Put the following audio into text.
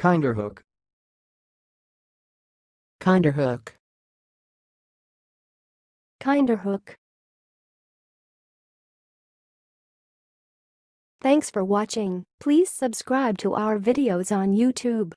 Kinderhook. Kinderhook. Kinderhook. Thanks for watching. Please subscribe to our videos on YouTube.